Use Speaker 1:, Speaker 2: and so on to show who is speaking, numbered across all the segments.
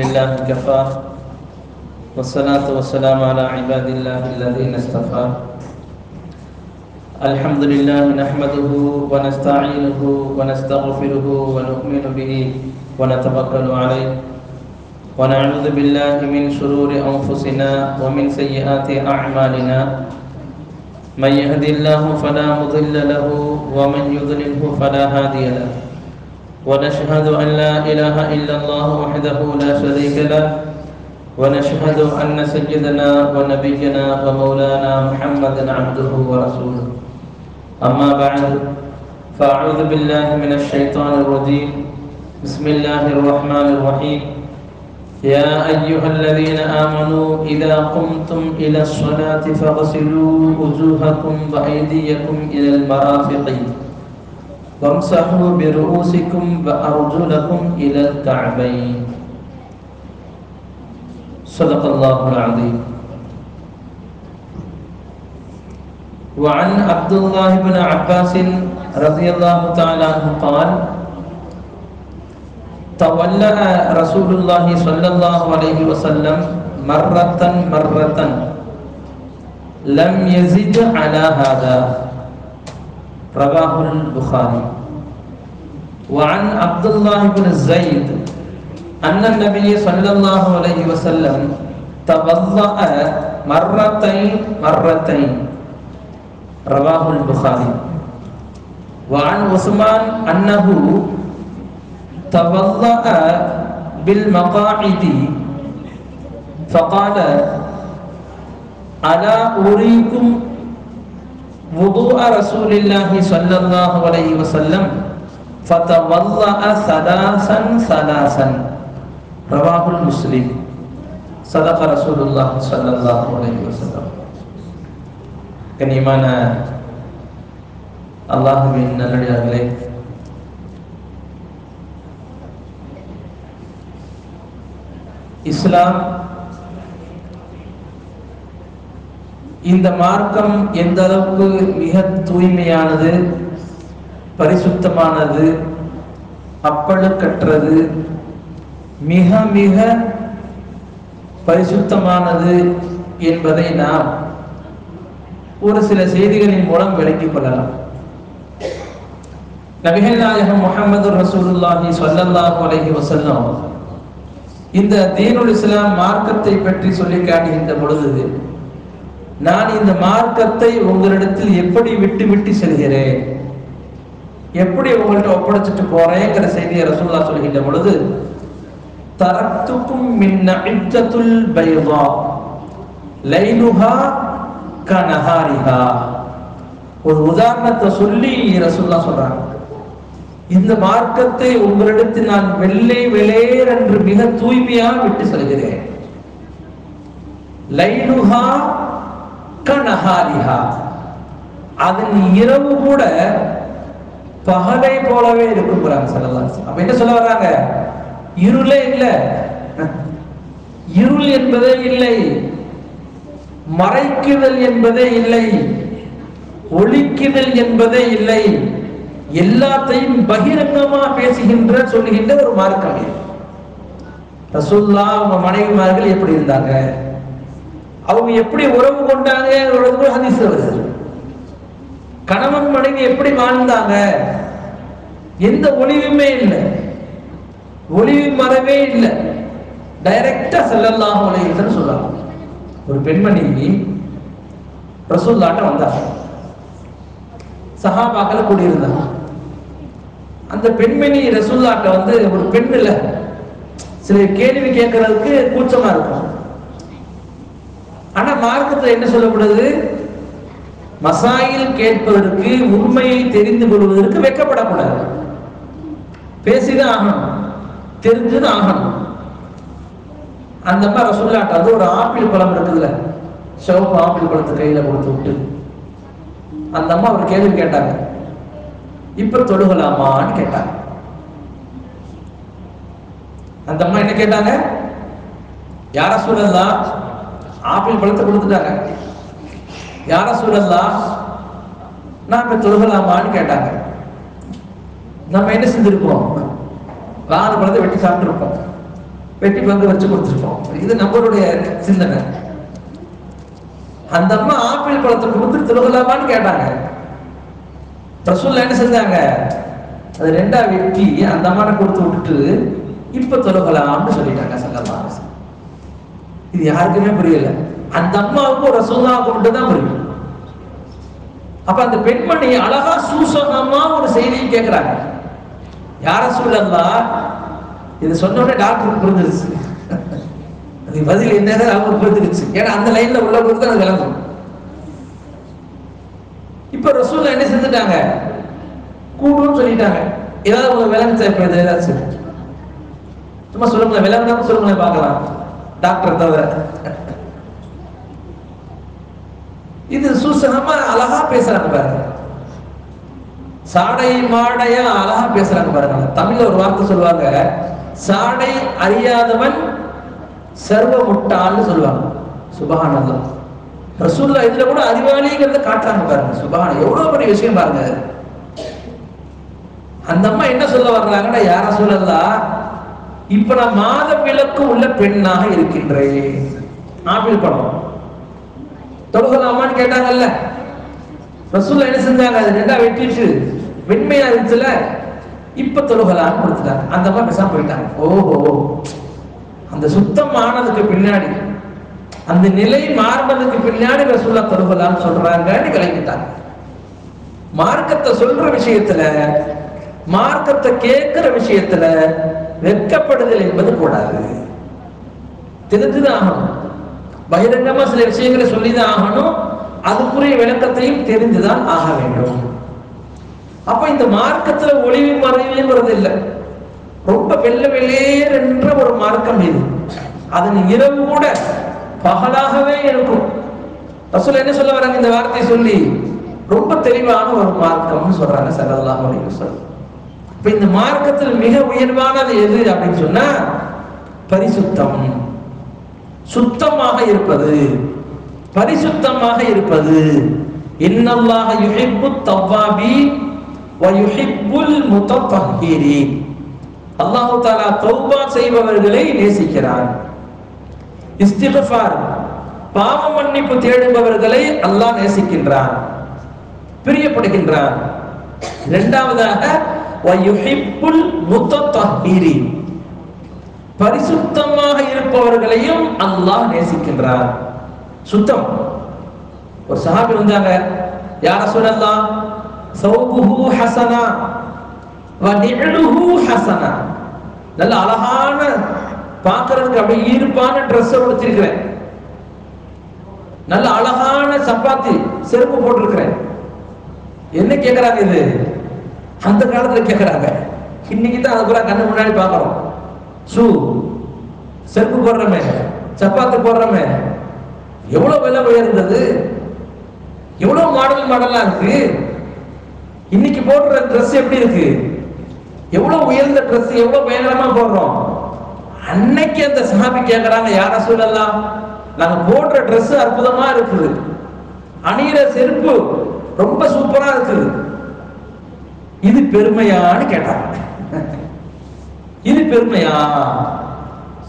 Speaker 1: لله كفى والصلاة والسلام على عباد الله الذين اصطفى الحمد لله نحمده ونستعينه ونستغفره ونؤمن به ونتوكل عليه ونعوذ بالله من شرور أنفسنا ومن سيئات أعمالنا من يهد الله فلا مضل له ومن يضلله فلا هادي له ونشهد أن لا إله إلا الله وحده لا شريك له. ونشهد أن سيدنا ونبينا ومولانا محمدا عبده ورسوله. أما بعد فأعوذ بالله من الشيطان الرجيم. بسم الله الرحمن الرحيم. يا أيها الذين آمنوا إذا قمتم إلى الصلاة فاغسلوا وجوهكم وأيديكم إلى المرافق. وامسحوا برؤوسكم وأرجلكم إلى الكعبين. صدق الله العظيم. وعن عبد الله بن عباس رضي الله تعالى عنه قال تولى رسول الله صلى الله عليه وسلم مرة مرة لم يزد على هذا. رواه البخاري. وعن عبد الله بن زيد أن النبي صلى الله عليه وسلم توضأ مرتين مرتين. رواه البخاري. وعن عثمان أنه توضأ بالمقاعد. فقال ألا أريكم وضوء رسول الله صلى الله عليه وسلم فتوضأ ثلاثا ثلاثا رواه المسلم صدق رسول الله صلى الله عليه وسلم கண்ணியமான அல்லாஹுவின் நல்லடியார்களே இஸ்லாம் இந்த மார்க்கம் எந்த அளவுக்கு மிக தூய்மையானது பரிசுத்தமானது அப்பழுக்கற்றது மிக மிக பரிசுத்தமானது என்பதை நாம் ஒரு சில செய்திகளின் மூலம் விளங்கிக் கொள்ளலாம். நபிகள் நாயகம் முகமது ரசூலுல்லாஹி சொல்லல்லாஹு அலைஹி வசல்லம் இந்த தீனுல் இஸ்லாம் மார்க்கத்தை பற்றி சொல்லி காட்டுகின்ற பொழுது நான் இந்த மார்க்கத்தை உங்களிடத்தில் எப்படி விட்டு விட்டு செல்கிறேன்? எப்படி உங்கள்கிட்ட ஒப்படைச்சிட்டு போறேங்கிற செய்தியை ரசூல்லா சொல்கின்ற பொழுது தரத்துக்கும் மின்னத்துல் பைவா லைனுஹா கனஹாரிஹா ஒரு உதாரணத்தை சொல்லி ரசூல்லா சொல்றாங்க. இந்த மார்க்கத்தை உங்களிடத்தில் நான் வெள்ளை வெளேர் என்று மிக தூய்மையாக விட்டு செல்கிறேன். லைனுஹா கனஹாரிஹா அதன் இரவு கூட பகலை போலவே இருக்குங்கிறாங்க சொல்லலாம் அப்ப என்ன சொல்ல வர்றாங்க இருளே இல்ல. இருள் என்பதே இல்லை. மறைக்குதல் என்பதே இல்லை. ஒழிக்குதல் என்பதே இல்லை. எல்லாத்தையும் பகிரங்கமா பேசுகின்ற சொல்லுகின்ற ஒரு மார்க்கம் இது. ரசுல்லா அவங்க மனைவிமார்கள் எப்படி இருந்தாங்க? அவங்க எப்படி உறவு கொண்டாங்க ஹதீஸ் வருது. கணவன் மனைவி எப்படி வாழ்ந்தாங்க? எந்த ஒளிவுமே இல்லை. ஒளிவு மரவே இல்லை. டைரக்டா செல்லலாம் உலகத்தில் சொல்லலாம் ஒரு பெண்மணி ரசூல்லாட்ட வந்தாங்க. சஹாபாக்கள் கூடியிருந்தாங்க அந்த பெண்மணி ரசூல்லாட்ட வந்து ஒரு பெண் இல்லை. சில கேள்வி கேட்கறதுக்கு கூச்சமா இருக்கும். ஆனா மார்க்கத்துல என்ன சொல்லப்படுது? மசாயில் கேட்பதற்கு உண்மையை தெரிந்து கொள்வதற்கு வெக்கப்படக்கூடாது. பேசிதான் ஆகணும். தெரிஞ்சுதான் ஆகணும். அந்த மாதிரி ரசூல்லாட்ட அது ஒரு ஆப்பிள் பழம் இருக்குதுல்ல சிவப்பு ஆப்பிள் பழத்தை கையில கொடுத்து விட்டு அந்த அம்மா ஒரு கேள்வி கேட்டாங்க. இப்ப தொழுகலாமான்னு கேட்டாங்க. அந்த அம்மா என்ன கேட்டாங்க? யார சொல்லலாம் ஆப்பிள் பழத்தை கொடுத்துட்டாங்க. யார சூழல்லாம் நான் இப்ப தொழுகலாமான்னு கேட்டாங்க. நம்ம என்ன செஞ்சிருப்போம்? நாலு பழத்தை வெட்டி சாப்பிட்டுருப்போம். வெட்டி பங்கு வச்சு கொடுத்துருப்போம். இது நம்மளுடைய சிந்தனை. அந்த அம்மா ஆப்பிள் பழத்தை கொடுத்து தொழுகலாமான்னு கேட்டாங்க. ரசூல் என்ன செஞ்சாங்க? அது ரெண்டா வெட்டி அந்த அம்மாட்ட கொடுத்து விட்டுட்டு இப்ப தொழுகலாம்னு சொல்லிட்டாங்க சல்லல்லாஹு இது யாருக்குமே புரியல. அந்த அம்மாவுக்கும் ரசூல்லாவுக்கு மட்டும் தான் புரியும். அப்ப அந்த பெண்மணி அழகா சூசகமா ஒரு செய்தியை கேட்கிறாங்க யார சூழல்லா இது சொன்ன உடனே டாக்டருக்கு புரிஞ்சிருச்சு. அது பதில் என்னதான் அவங்களுக்கு புரிஞ்சிருச்சு. ஏன்னா அந்த லைன்ல உள்ள பொழுது அது விளங்கும். இப்ப ரசூல் என்ன செஞ்சுட்டாங்க? கூடுன்னு சொல்லிட்டாங்க. ஏதாவது உங்களுக்கு விலங்கு தேவைப்படுது ஏதாச்சும் சும்மா சொல்லுங்களேன் விலங்கு சொல்லுங்களேன் பார்க்கலாம். டாக்டர் தவிர. இது சூசகமா அழகா பேசுறாங்க பாருங்க. சாடை மாடையா அழகா பேசுறாங்க பாருங்க. தமிழ்ல ஒரு வார்த்தை சொல்லுவாங்க சாடை அறியாதவன் சர்வ முட்டாள்னு சொல்லுவாங்க. சுபகானந்தம் ரசூல்லா இதுல கூட அறிவாளிங்கிறத காட்டுறாங்க பாருங்க. சுபகான எவ்வளவு பெரிய விஷயம் பாருங்க. அந்த அம்மா என்ன சொல்ல வர்றாங்கன்னா யார சொல்லலாம் இப்ப நான் மாத விளக்கு உள்ள பெண்ணாக இருக்கின்றேன். ஆப்பிள் பழம். தொழுகலாமான்னு கேட்டாங்கல்ல? ரசூல்லா என்ன செஞ்சாங்க? அது ரெண்டா வெட்டிட்டு வெண்மையா இருந்துச்சுல? இப்ப தொழுகலான்னு கொடுத்துட்டாங்க. அந்த மாதிரி பேசாம போயிட்டாங்க. ஓஹோ. அந்த சுத்தம் ஆனதுக்கு பின்னாடி அந்த நிலை மாறுனதுக்கு பின்னாடி ரசூல்லா தொழுகலான்னு சொல்றாங்கன்னு கிளம்பிட்டாங்க. மார்க்கத்தை சொல்ற விஷயத்துல மார்க்கத்தை கேட்கிற விஷயத்துல வெட்கப்படுதல் என்பது கூடாது. தெரிஞ்சுதான் ஆகணும். பகிரங்கமா சில விஷயங்களை சொல்லிதான் ஆகணும். அதுக்குரிய விளக்கத்தையும் தெரிந்துதான் ஆக வேண்டும். அப்ப இந்த மார்க்கத்துல ஒளிவு மறைவுங்கிறது இல்லை. ரொம்ப வெள்ள வெளியேற என்ற ஒரு மார்க்கம் இது. அதன் இரவு கூட பகலாகவே இருக்கும். ரசூல் என்ன சொல்ல வராங்க? இந்த வார்த்தை சொல்லி ரொம்ப தெளிவான ஒரு மார்க்கம்னு சொல்றாங்க சரதலாக அலைஹி இப்ப இந்த மார்க்கத்தில் மிக உயர்வானது எது அப்படின்னு சொன்னா பரிசுத்தம். சுத்தமாக இருப்பது. பரிசுத்தமாக இருப்பது. இன்னல்லாஹ யுஹிப்பு தவ்வாபி வ யுஹிப்புல் அல்லாஹு அல்லாஹ் தௌபா செய்பவர்களை நேசிக்கிறார். இஸ்திகஃபார் பாவ மன்னிப்பு தேடுபவர்களை அல்லாஹ் நேசிக்கின்றார் பிரியப்படுகின்றார் இரண்டாவதாக பரிசுத்தமாக இருப்பவர்களையும் அல்லாஹ் நேசிக்கின்றார். சுத்தம். ஒரு சஹாபி வந்தாங்க. யார சொல்லலாம் சௌபுஹு ஹசனா வ நிஅலுஹு ஹசனா. நல்ல அழகான பார்க்கறதுக்கு அப்படியே ஈர்ப்பான ட்ரெஸ் உடுத்திருக்கிறேன் நல்ல அழகான சப்பாத்தி செருப்பு போட்டிருக்கிறேன். என்ன கேக்குறாங்க இது? அந்த காலத்துல கேட்குறாங்க இன்னைக்கு தான் அது கண்ணு முன்னாடி பார்க்குறோம். ஷூ செருப்பு போடுறமே சப்பாத்தி போடுறமே. எவ்வளவு விலை உயர்ந்தது? எவ்வளவு மாடல் மாடலா இருக்கு? இன்னைக்கு போடுற ட்ரெஸ் எப்படி இருக்கு? எவ்வளவு உயர்ந்த ட்ரெஸ் எவ்வளவு பயங்கரமா போடுறோம்? அன்னைக்கு அந்த சஹாபி கேட்குறாங்க யார சொல்லலாம் நாங்க போடுற ட்ரெஸ் அற்புதமா இருக்குது. அணியிற செருப்பு ரொம்ப சூப்பரா இருக்குது. இது பெருமையான்னு கேட்டாங்க. இது பெருமையா?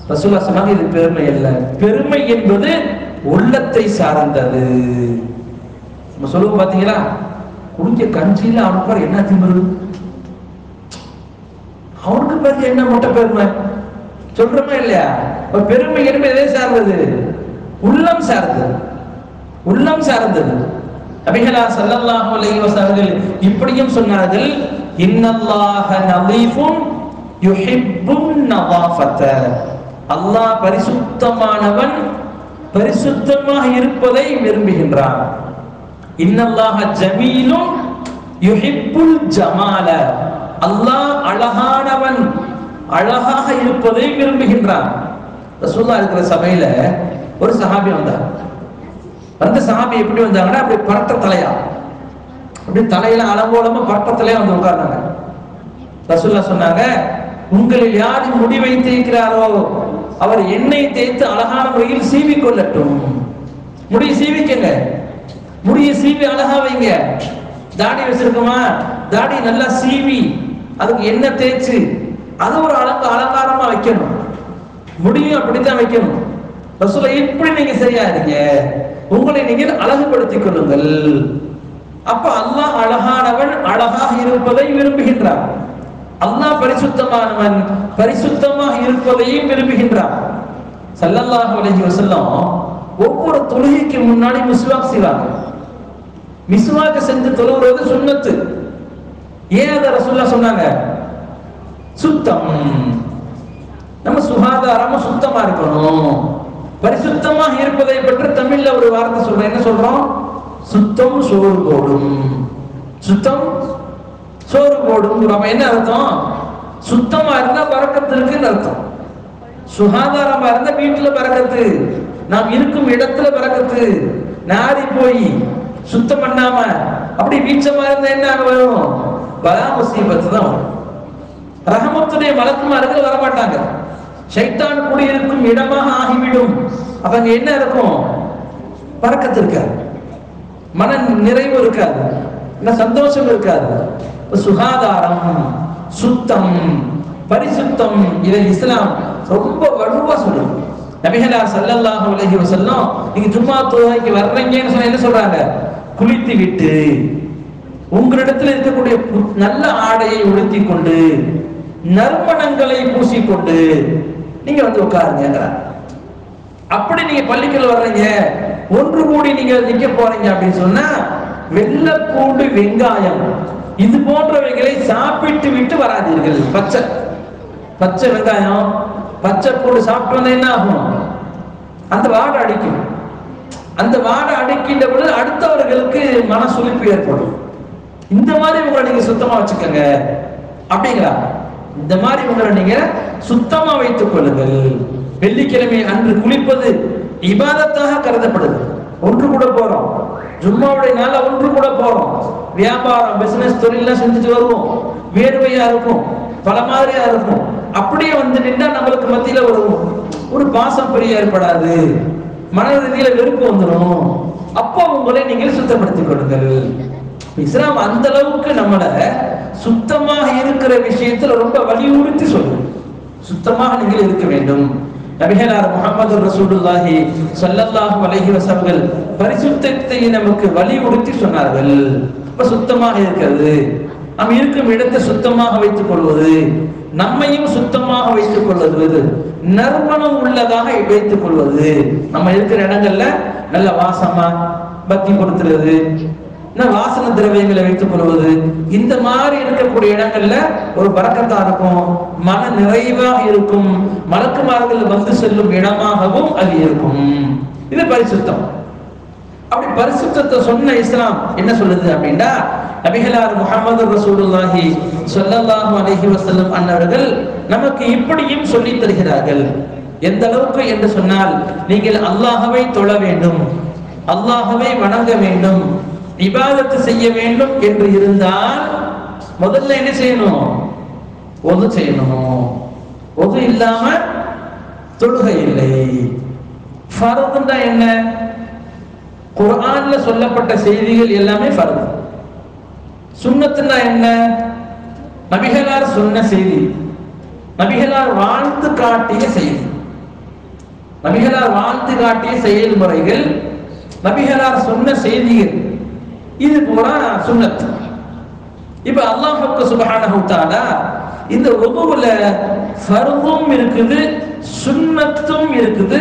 Speaker 1: ரசூலா சொன்னாங்க இது பெருமை அல்ல. பெருமை என்பது உள்ளத்தை சார்ந்தது. நம்ம சொல்லுவோம் பாத்தீங்களா குடிஞ்ச கஞ்சியில அவனுக்கு பாரு என்ன திமிரு அவனுக்கு பாரு என்ன மொட்டை பெருமை? சொல்றோமா இல்லையா? பெருமை என்பது எதை சார்ந்தது? உள்ளம் சார்ந்தது. உள்ளம் சார்ந்தது. நபிகளா சல்லல்லாஹு அலைஹி வஸல்லம் இப்படியும் சொன்னார்கள் இன்னல்லாஹ நலீஃபுன் யுஹிப்புன் நவாஃபத. அல்லாஹ் பரிசுத்தமானவன் பரிசுத்தமாக இருப்பதை விரும்புகின்றான். இன்னல்லாஹ ஜமீலும் யுஹிப்புல் ஜமால. அல்லாஹ் அழகானவன் அழகாக இருப்பதை விரும்புகின்றான். ரசூல்லா இருக்கிற சபையில ஒரு சஹாபி வந்தார். வந்த சாமி எப்படி வந்தாங்கன்னா அப்படி பரட்ட தலையா. அப்படி தலையில அலங்கோலமா பரட்ட தலையா வந்து உட்கார்ந்தாங்க. ரசூல்லா சொன்னாங்க உங்களில் யார் முடி வைத்திருக்கிறாரோ அவர் எண்ணெய் தேய்த்து அழகான முறையில் சீவி கொள்ளட்டும் முடி சீவிக்கங்க. முடியை சீவி அழகா வைங்க. தாடி வச்சிருக்கோமா? தாடி நல்லா சீவி அதுக்கு எண்ணெய் தேய்ச்சு அது ஒரு அலங்க அலங்காரமா வைக்கணும். முடியும் அப்படித்தான் வைக்கணும். ரசூலை இப்படி நீங்க சரியா இருங்க உங்களை நீங்கள் அழகுபடுத்திக் கொள்ளுங்கள். அப்ப அல்லாஹ் அழகானவன் அழகாக இருப்பதை விரும்புகின்றான். அல்லாஹ் பரிசுத்தமானவன் பரிசுத்தமாக இருப்பதையும் விரும்புகின்றான். சல்லல்லாஹு அலைஹி வஸல்லம் ஒவ்வொரு தொழுகைக்கு முன்னாடி மிஸ்வாக் செய்வாங்க. மிஸ்வாக் செஞ்சு தொழுகிறது சுண்ணத்து. ஏன் அதை ரசூல்லா சொன்னாங்க? சுத்தம். நம்ம சுகாதாரமா சுத்தமா இருக்கணும். பரிசுத்தமாக இருப்பதை பற்றி தமிழ்ல ஒரு வார்த்தை சொல்றேன் என்ன சொல்றோம்? சுத்தம் சோறு போடும். சுத்தம் சோறு போடும் நம்ம என்ன அர்த்தம்? சுத்தமா இருந்தா பறக்கத்து இருக்குன்னு அர்த்தம். சுகாதாரமா இருந்தா வீட்டுல பறக்கத்து. நாம் இருக்கும் இடத்துல பறக்கத்து. நாரி போய் சுத்தம் பண்ணாம அப்படி வீச்சமா இருந்தா என்ன வரும்? பலா முசீபத்து தான் வரும். ரஹமத்துடைய மலக்குமார்கள் வரமாட்டாங்க. ஷைத்தான் குடியிருக்கும் இடமாக ஆகிவிடும். அப்ப அங்க என்ன இருக்கும்? பறக்கத்து இருக்காது. மன நிறைவு இருக்காது. என்ன சந்தோஷம் இருக்காது. சுகாதாரம் சுத்தம் பரிசுத்தம் இதை இஸ்லாம். ரொம்ப வலுவா சொல்லுது. நபிகளா சல்லல்லாஹு அலைஹி வஸல்லம் நீங்க ஜும்மா தொழுகைக்கு வர்றீங்கன்னு சொன்னா என்ன சொல்றாங்க? குளித்து விட்டு உங்களிடத்தில் இருக்கக்கூடிய பு- நல்ல ஆடையை உடுத்திக் கொண்டு நறுமணங்களை பூசிக்கொண்டு நீங்க வந்து உட்காருங்கிறார் அப்படி நீங்க பள்ளிக்கல் வர்றீங்க. ஒன்று கூடி நீங்க நிக்க போறீங்க அப்படின்னு சொன்னா வெள்ளப்பூண்டு வெங்காயம். இது போன்றவைகளை சாப்பிட்டு விட்டு வராதீர்கள். பச்சை பச்சை வெங்காயம் பச்சை பூண்டு சாப்பிட்டு வந்தா என்ன ஆகும்? அந்த வாடை அடிக்கும். அந்த வாடை அடிக்கின்ற பொழுது அடுத்தவர்களுக்கு மன சுழிப்பு ஏற்படும். இந்த மாதிரி உங்களை நீங்க சுத்தமா வச்சுக்கோங்க. அப்படிங்களா? இந்த மாதிரி உங்களை நீங்க சுத்தமா வைத்துக் கொள்ளுங்கள். வெள்ளிக்கிழமை அன்று குளிப்பது இபாதத்தாக கருதப்படுது ஒன்று கூட போறோம். ஜும்மாவுடைய நாள ஒன்று கூட போறோம். வியாபாரம் பிசினஸ் தொழிலாம் செஞ்சுட்டு வருவோம். வேர்வையா இருக்கும் பல மாதிரியா இருக்கும். அப்படியே வந்து நின்றா நம்மளுக்கு மத்தியில ஒரு ஒரு பாசம் பெரிய ஏற்படாது. மன ரீதியில வெறுப்பு வந்துடும் அப்போ உங்களை நீங்கள் சுத்தப்படுத்திக் கொள்ளுங்கள். இஸ்லாம் அந்த அளவுக்கு நம்மளை சுத்தமாக இருக்கிற விஷயத்துல ரொம்ப வலியுறுத்தி சொல்லுவோம் சுத்தமாக நீங்கள் இருக்க வேண்டும். நபிகளார் முகமது ரசூலுல்லாஹி சல்லல்லாஹு அலைஹி வஸல்லம் பரிசுத்தத்தை நமக்கு வலியுறுத்தி சொன்னார்கள். ரொம்ப சுத்தமாக இருக்கிறது. நாம் இருக்கும் இடத்தை சுத்தமாக வைத்துக் கொள்வது நம்மையும் சுத்தமாக வைத்துக் கொள்வது நறுமணம் உள்ளதாக வைத்துக் கொள்வது. நம்ம இருக்கிற இடங்கள்ல நல்ல வாசமா பத்தி கொடுத்துறது வாசன திரவியங்களை வைத்துக் கொள்வது. இந்த மாதிரி இருக்கக்கூடிய இடங்கள்ல ஒரு பறக்கத்தா இருக்கும். மன நிறைவாக இருக்கும். மலக்குமார்கள் வந்து செல்லும் இடமாகவும் அது இருக்கும். இது பரிசுத்தம். அப்படி பரிசுத்தத்தை சொன்ன இஸ்லாம் என்ன சொல்லுது அப்படின்னா நபிகளார் முகமது ரசூலுல்லாஹி சொல்லல்லாஹு அலஹி வசல்லம் அன்னவர்கள் நமக்கு இப்படியும் சொல்லி தருகிறார்கள். எந்த அளவுக்கு என்று சொன்னால் நீங்கள் அல்லாஹவை தொழ வேண்டும். அல்லாஹவை வணங்க வேண்டும். இபாதத்து செய்ய வேண்டும் என்று இருந்தால் முதல்ல என்ன செய்யணும்? ஒது செய்யணும். ஒது இல்லாம தொழுகை இல்லை. ஃபர்துன்னா என்ன? குரான்ல சொல்லப்பட்ட செய்திகள் எல்லாமே ஃபர்து. சுண்ணத்துனா என்ன? நபிகளார் சொன்ன செய்தி. நபிகளார் வாழ்த்து காட்டிய செய்தி. நபிகளார் வாழ்த்து காட்டிய செயல்முறைகள் நபிகளார் சொன்ன செய்திகள். இது பூரா சுண்ணத் இப்ப அல்லாஹுக்கு சுபஹானஹு தஆலா இந்த உதுவுல ஃபர்தும் இருக்குது சுன்னத்தும் இருக்குது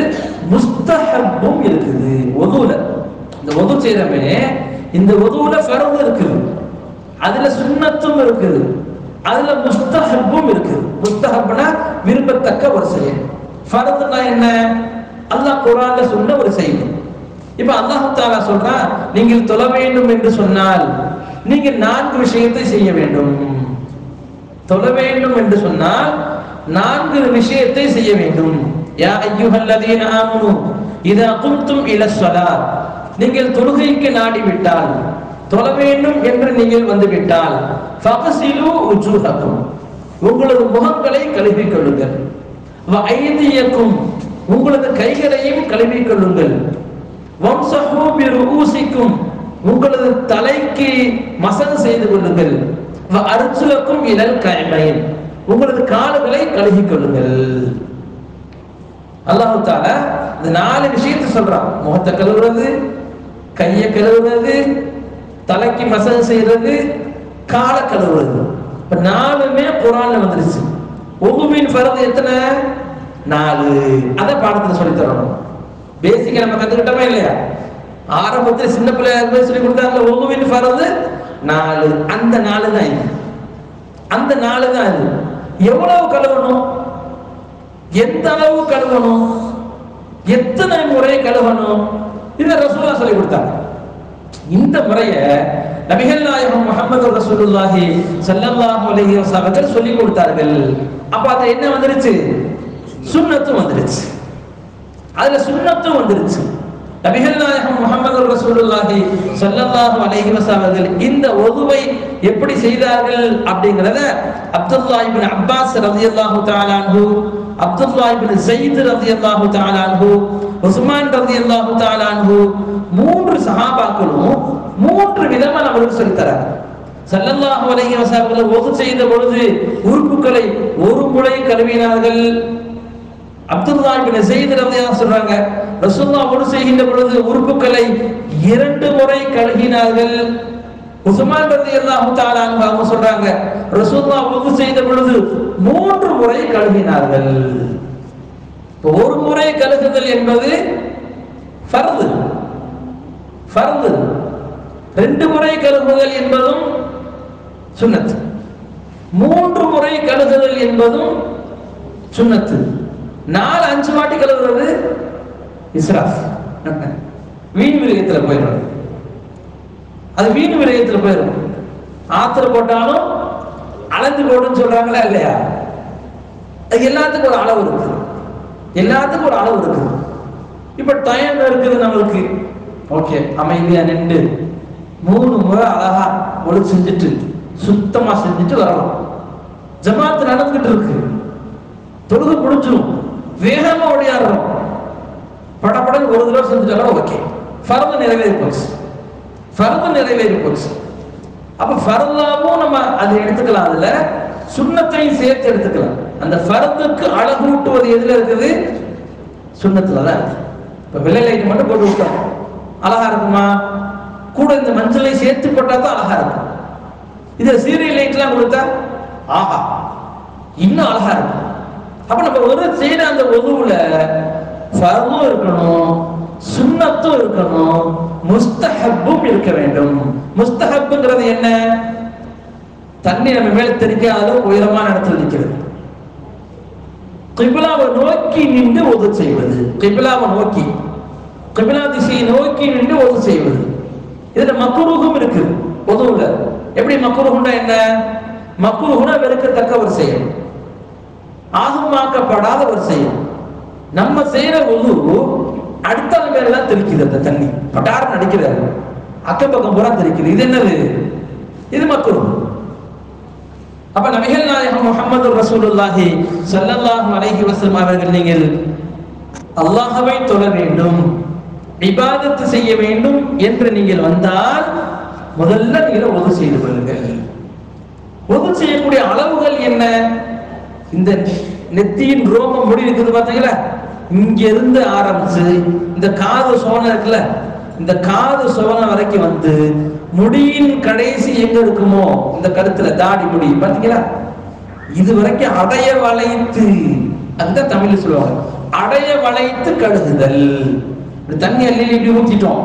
Speaker 1: முஸ்தஹப்பும் இருக்குது. உதுவுல இந்த உது செய்யறமே இந்த உதுவுல ஃபர்து இருக்குது. அதுல சுன்னத்தும் இருக்குது. அதுல முஸ்தஹப்பும் இருக்குது. முஸ்தஹப்னா விரும்பத்தக்க ஒரு செயல். ஃபர்துனா என்ன? அல்லாஹ் குர்ஆன்ல சொன்ன ஒரு செயல். இப்ப அல்லாஹ் சொல்றா நீங்கள் தொழ வேண்டும் என்று சொன்னால் நீங்கள் நான்கு விஷயத்தை செய்ய வேண்டும். தொழ வேண்டும் என்று சொன்னால் நான்கு விஷயத்தை செய்ய வேண்டும். யா ஐயுஹல்லதீன ஆமனு இதா கும்தும் இல ஸலாத் நீங்கள் தொழுகைக்கு நாடி விட்டால் தொழ வேண்டும் என்று நீங்கள் வந்து விட்டால் ஃபக்ஸிலு உஜூஹக்கும். உங்களது முகங்களை கழுவி கொள்ளுங்கள் வ ஐதியக்கும் உங்களது கைகளையும் கழுவி கொள்ளுங்கள் வம்சஹு பிருஊசிக்கும் உங்களது தலைக்கு மசகு செய்து கொள்ளுங்கள். வ அர்ஜுலக்கும் இலல் உங்களது கால்களை கழுகிக் கொள்ளுங்கள். அல்லாஹு தாலா இந்த நாலு விஷயத்தை சொல்றான். முகத்தை கழுவுறது கையை கழுவுறது தலைக்கு மசாஜ் செய்யறது காலை கழுவுறது. இப்ப நாலுமே குரான்ல வந்துருச்சு. ஒவ்வொரு ஃபரது எத்தனை? நாலு. அதை பாடத்துல சொல்லி தரணும். பேசிக்கா நம்ம கத்துக்கிட்டோமே இல்லையா? ஆரம்பத்தில் சின்ன பிள்ளையா இருக்கும்போது சொல்லி கொடுத்தாங்க ஒவ்வொரு ஃபரது நாலு. அந்த நாலு தான் இது. அந்த நாலு தான் இது. எவ்வளவு கழுவணும்? எந்த அளவு கழுவணும்? எத்தனை முறை கழுவணும்? இதை ரசூலா சொல்லி கொடுத்தாங்க. இந்த முறைய நபிகள் நாயகம் முகமது ரசூலுல்லாஹி சல்லல்லாஹு அலைஹி வஸல்லம் சொல்லி கொடுத்தார்கள். அப்ப அது என்ன வந்துருச்சு? சுன்னத்து வந்துருச்சு. அதுல சுண்ணத்தும் வந்துருச்சு. நபிகள் நாயகம் முகமது ரசூலுல்லாஹி சல்லல்லாஹு அலைஹி வஸல்லம் அவர்கள் இந்த ஒதுவை எப்படி செய்தார்கள் அப்படிங்கறத அப்துல்லா இப்னு அப்பாஸ் ரலியல்லாஹு தஆலா அன்ஹு அப்துல்லா இப்னு ஸைத் ரலியல்லாஹு தஆலா அன்ஹு உஸ்மான் ரலியல்லாஹு தஆலா அன்ஹு மூன்று சஹாபாக்களும் மூன்று விதமா நமக்கு சொல்லி தராங்க. சல்லல்லாஹு அலைஹி வஸல்லம் அவர்கள் ஒது செய்த பொழுது உறுப்புகளை ஒரு முறை கழுவினார்கள். அப்துல்லா இப்னு செய்து ரலியல்லாஹு சொல்றாங்க ரசுல்லா ஒது செய்கின்ற பொழுது உறுப்புகளை இரண்டு முறை கழுகினார்கள். உசுமான் ரலியல்லாஹு தஆலா அன்ஹு அவங்க சொல்றாங்க ரசுல்லா ஒது செய்த பொழுது மூன்று முறை கழுகினார்கள். ஒரு முறை கழுகுதல் என்பது ஃபர்து. ஃபர்து. ரெண்டு முறை கழுகுதல் என்பதும் சுண்ணத்து. மூன்று முறை கழுகுதல் என்பதும் சுன்னத்து நாலு அஞ்சு வாட்டி கழுவுறது இஸ்ராஃப். வீண் விரயத்தில் போயிடும். அது வீண் விரயத்தில் போயிடும். ஆத்திர போட்டாலும் அளந்து போடுன்னு சொல்றாங்களா இல்லையா? அது எல்லாத்துக்கும் ஒரு அளவு இருக்கு. எல்லாத்துக்கும் ஒரு அளவு இருக்கு. இப்ப டைம் இருக்குது நம்மளுக்கு. ஓகே அமைதியா நின்று மூணு முறை அழகா ஒளி செஞ்சுட்டு சுத்தமா செஞ்சுட்டு வரலாம் ஜமாத்து நடந்துகிட்டு இருக்கு. தொழுது முடிஞ்சிடும் வேகமா ஓடியாடுறோம். படப்படம் ஒரு தடவை செஞ்சுட்டாலும் ஓகே ஃபர்து நிறைவேறி போச்சு. ஃபர்து நிறைவேறி போச்சு. அப்ப ஃபர்தாவும் நம்ம அதை எடுத்துக்கலாம். அதுல சுண்ணத்தையும் சேர்த்து எடுத்துக்கலாம். அந்த ஃபர்துக்கு அழகூட்டுவது எதுல இருக்குது? சுண்ணத்துல தான் இருக்கு. இப்ப வெள்ளை லைட் மட்டும் போட்டு விட்டோம் அழகா இருக்குமா? கூட இந்த மஞ்சளை சேர்த்து போட்டா தான் அழகா இருக்கும். இதுல சீரியல் லைட்லாம் கொடுத்தா ஆஹா இன்னும் அழகா இருக்கும். அப்ப நம்ம ஒரு செய்யற அந்த உதவுல ஃபர்தும் இருக்கணும் சுண்ணத்தும் இருக்கணும் முஸ்தஹப்பும் இருக்க வேண்டும். முஸ்தஹப்புங்கிறது என்ன? தண்ணி நம்ம மேல தெரிக்காத உயரமான இடத்துல நிற்கிறது. கிபிலாவை நோக்கி நின்று ஒது செய்வது. கிபிலாவை நோக்கி. கிபிலா திசையை நோக்கி நின்று ஒது செய்வது. இதுல மக்குருகும் இருக்கு ஒதுவுல. எப்படி மக்குருகுண்டா என்ன? மக்குருகுனா வெறுக்கத்தக்க ஒரு செயல். ஆகமாக்கப்படாத ஒரு செயல். நம்ம செய்யற ஒது அடுத்த மேலதான் தெளிக்குது அந்த தண்ணி. பட்டாரம் அடிக்கிறாரு அக்கம் பக்கம் பூரா தெரிக்குது இது என்னது? இது மக்கள் அப்ப நபிகள் நாயகம் முகமது ரசூலுல்லாஹி சல்லல்லாஹு அலைஹி வஸல்லம் அவர்கள் நீங்கள் அல்லாஹ்வை தொழ வேண்டும் இபாதத்து செய்ய வேண்டும் என்று நீங்கள் வந்தால் முதல்ல நீங்கள் ஒது செய்து கொள்ளுங்கள். ஒது செய்யக்கூடிய அளவுகள் என்ன? இந்த நெத்தியின் ரோமம் முடி இருக்குது பாத்தீங்களா இங்க இருந்து ஆரம்பிச்சு இந்த காது சோனை இருக்குல்ல இந்த காது சோனை வரைக்கும் வந்து முடியின் கடைசி எங்க இருக்குமோ இந்த கருத்துல தாடி முடி பாத்தீங்களா இது வரைக்கும் அடைய வளைத்து அந்த தமிழ்ல சொல்லுவாங்க அடைய வளைத்து கழுகுதல். தண்ணி அள்ளி இப்படி ஊத்திட்டோம்.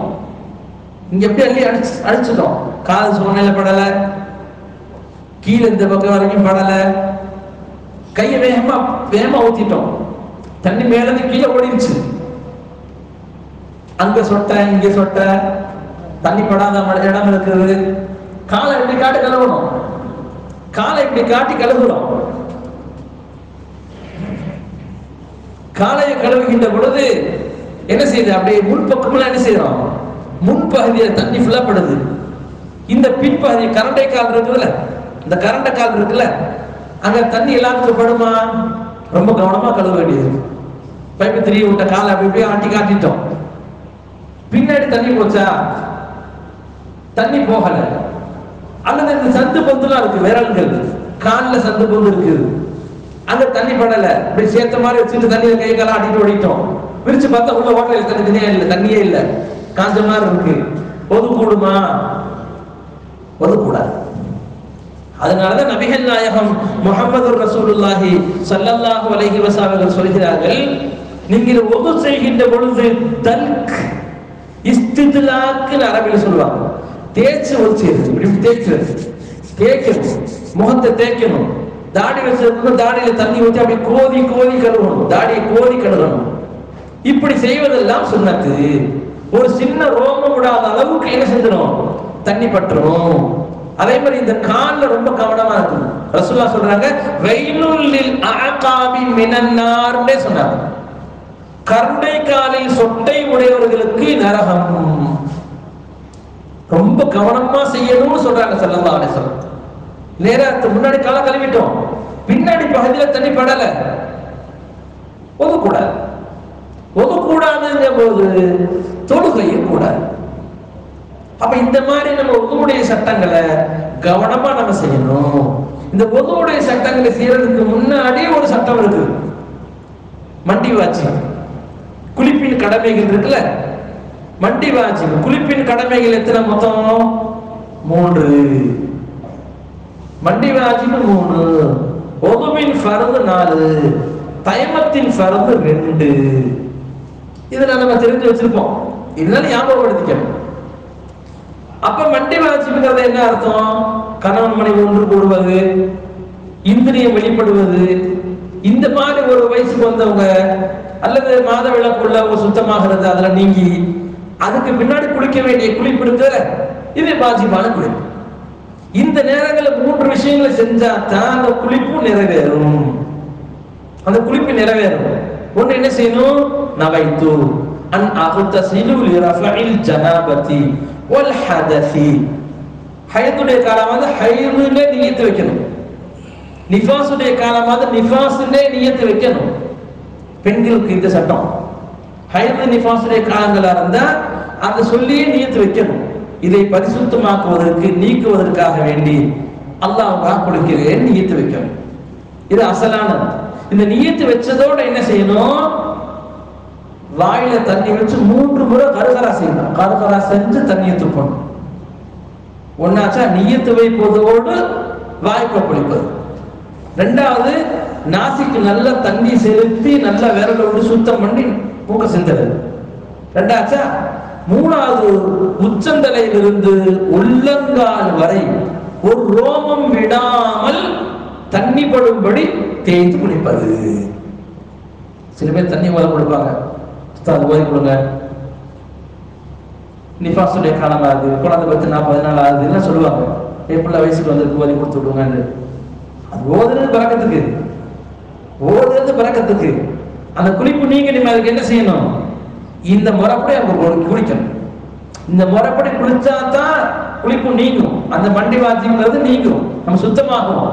Speaker 1: இங்க எப்படி அள்ளி அடிச்சு அடிச்சிட்டோம்? காது சோனையில படல கீழே இந்த பக்கம் வரைக்கும் படலை கையை வேகமா வேகமா ஊத்திட்டோம். தண்ணி மேல இருந்து கீழே ஓடிடுச்சு அங்க சொட்ட இங்க சொட்ட தண்ணி படாத இடம் இருக்குது. காலை இப்படி காட்டி கழுவணும். காலை இப்படி காட்டி கழுவுறோம். காலையை கழுவுகின்ற பொழுது என்ன செய்யுது? அப்படியே முன்பக்கமெல்லாம் என்ன செய்யறோம்? முன்பகுதியில் தண்ணி ஃபுல்லா படுது இந்த பின்பகுதி கரண்டை கால் இருக்குதுல்ல? இந்த கரண்டை கால் இருக்குல்ல? அங்க தண்ணி எல்லாத்துக்கும் படுமா? ரொம்ப கவனமா கழுவ வேண்டியது. பைப்பு திரிய விட்ட காலை அப்படி இப்படியே ஆட்டி காட்டிட்டோம். பின்னாடி தண்ணி போச்சா? தண்ணி போகல. அல்லது இந்த சந்து பந்துலாம் இருக்கு விரல்கள். காலில் சந்து பந்து இருக்கு. அங்கே தண்ணி படல. இப்படி சேர்த்த மாதிரி வச்சுட்டு தண்ணியை கை காலம் அடிட்டு ஓடிட்டோம். விரிச்சு பார்த்தா உள்ள ஓட்டையில தண்ணி தண்ணியே இல்லை தண்ணியே இல்லை. காஞ்ச மாதிரி இருக்கு. ஒது கூடுமா ஒதுக்கூடாது. அதனாலதான் நபிகள் நாயகம் முகமது ரசூலுல்லாஹி சல்லல்லாஹு அலைஹி வஸல்லம் சொல்கிறார்கள் நீங்கள் ஒது செய்கின்ற பொழுது தல்க் இஸ்தித்லாக்கு அரபில் சொல்லுவாங்க. தேய்ச்சி ஒது செய்யறது இப்படி தேய்க்கிறது. தேய்க்கணும். முகத்தை தேய்க்கணும். தாடி வச்சிருந்தா தாடியில தண்ணி ஊற்றி அப்படி கோதி கோதி கழுவணும். தாடியை கோதி கழுவணும். இப்படி செய்வதெல்லாம் சொன்னது ஒரு சின்ன ரோமம் விடாத அளவுக்கு என்ன செஞ்சிடும் தண்ணி பட்டுரும் அதே மாதிரி இந்த கால்ல ரொம்ப கவனமா இருக்கணும். ரசுல்லா சொல்றாங்க வெயிலுள்ளில் அகாபி மினன்னார்னே சொன்னாங்க. கருணை காலில் சொட்டை உடையவர்களுக்கு நரகம். ரொம்ப கவனமா செய்யணும்னு சொல்றாங்க ஸல்லல்லாஹு அலைஹி வஸல்லம். நேரத்துக்கு முன்னாடி கால கழுவிட்டோம். பின்னாடி பகுதியில தண்ணி படல. ஒதுக்கூடாது. ஒதுக்கூடாதுங்க போது தொழுகையும் கூடாது. அப்ப இந்த மாதிரி நம்ம ஒதுவுடைய சட்டங்களை கவனமா நம்ம செய்யணும். இந்த ஒதுவுடைய சட்டங்களை செய்யறதுக்கு முன்னாடி ஒரு சட்டம் இருக்கு. மண்டி வாட்சி. குளிப்பின் கடமைகள் இருக்குல்ல? மண்டி வாட்சி. குளிப்பின் கடமைகள் எத்தனை மொத்தம்? மூன்று. மண்டி வாட்சின்னு மூணு. ஒதுவின் ஃபரது நாலு. தயமத்தின் ஃபரது ரெண்டு. இதெல்லாம் நம்ம தெரிஞ்சு வச்சிருப்போம். இதனால ஞாபகப்படுத்திக்கணும். அப்ப மண்டை வளர்ச்சிங்கிறது என்ன அர்த்தம்? கணவன் மனைவி ஒன்று கூடுவது இந்திரியம் வெளிப்படுவது. இந்த மாதிரி ஒரு வயசுக்கு வந்தவங்க அல்லது மாத விளக்குள்ள அவங்க சுத்தமாகிறது அதுல நீங்கி அதுக்கு பின்னாடி குளிக்க வேண்டிய குளிப்பு இருக்கிற இது பாஜிபான குளிப்பு இந்த நேரங்களில் மூன்று விஷயங்களை செஞ்சா தான் அந்த குளிப்பு நிறைவேறும். அந்த குளிப்பு நிறைவேறும். ஒன்று என்ன செய்யணும்? நவைத்து. அன் அகுத்தசிலு லிரஃபஇல் ஜனாபதி. ஒல் ஹதசி ஹயத்துடைய காலமாவது ஹைதுல நியத்து வைக்கணும் நிஃபாசுடைய காலமாவது நிஃபாசுலே நியத்து வைக்கணும் பெண்களுக்கு இந்த சட்டம் ஹயது நிஃபாசுடைய காலங்களா இருந்தா அந்த சொல்லியே நியத்து வைக்கணும் இதை பரிசுத்தமாக்குவதற்கு நீக்குவதற்காக வேண்டி அல்லாஹ் வாக்குறுக்கிறேன் நியத்து வைக்கணும் இது அசலானது இந்த நியத்து வச்சதோட என்ன செய்யணும் வாயில தண்ணி வச்சு மூன்று முறை கருகரா செய்யணும். கருகரா செஞ்சு தண்ணியை துப்பணும் ஒன்னாச்சா நீயத்து வைப்பதோடு வாய் குளிப்பது ரெண்டாவது நாசிக்கு நல்ல தண்ணி செலுத்தி நல்ல விரல விட்டு சுத்தம் பண்ணி மூக்க சிந்தது ரெண்டாச்சா மூணாவது உச்சந்தலையிலிருந்து உள்ளங்கால் வரை ஒரு ரோமம் விடாமல் தண்ணி படும்படி தேய்த்து குளிப்பது. சில பேர் தண்ணி ஓத கொடுப்பாங்க. உஸ்தாத் ஓதி கொடுங்க. நிஃபாசுடைய காலம் ஆகுது. குழந்தை பத்து நாற்பது நாள் ஆகுது. எல்லாம் சொல்லுவாங்க. எப்படி வயசுக்கு வந்து ஓதி கொடுத்து விடுங்கன்னு. அது ஓதுறது பறக்கத்துக்கு ஓதுறது பறக்கத்துக்கு அந்த குளிப்பு நீங்க நீங்க அதுக்கு என்ன செய்யணும்? இந்த முறைப்படி அவங்க குளிக்கணும் இந்த முறைப்படி குளிச்சா தான் குளிப்பு நீங்கும். அந்த மண்டி வாத்தியங்கிறது நீங்கும். நம்ம சுத்தமாகும்.